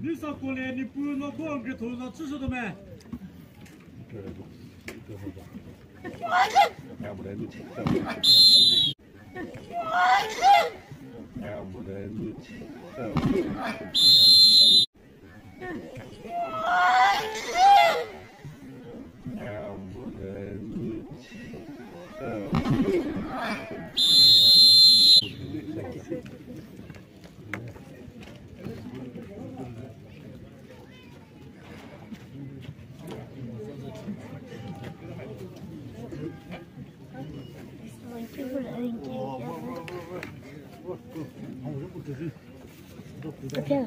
Nisa kole nipu no kon keto na tsuso do me. Okay. Nisa kole nipu Okay.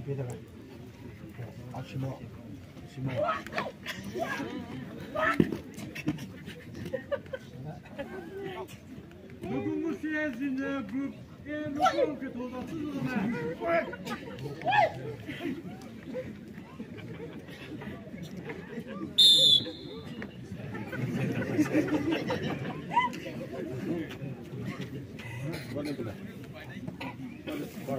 别的了。阿西莫，西莫。如果我现在呢不，哎，我不给头发梳了呢。Gracias.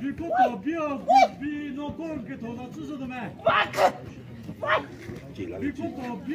你个狗逼啊！狗逼，那狗给头上注射的没？我靠！你个狗逼！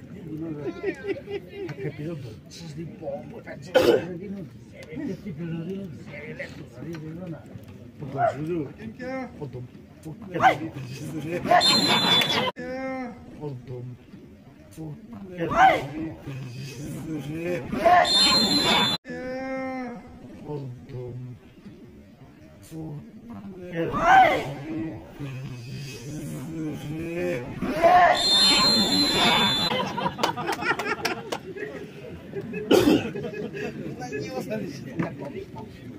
Ha capito dolci di pombo, faccio di non ti piace di non si di non ha. Poco giù. Poco poco. Poco poco. Poco poco. C'est un.